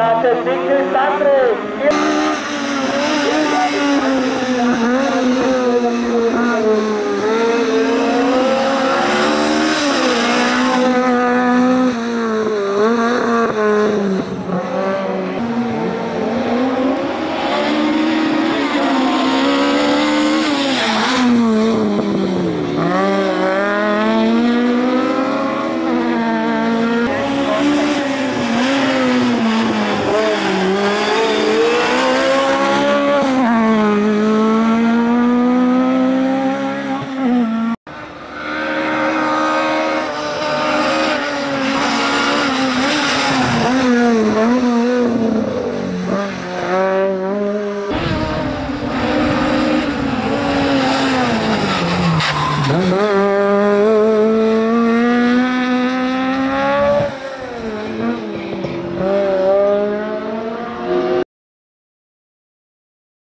Staat der Winkelstandre. Number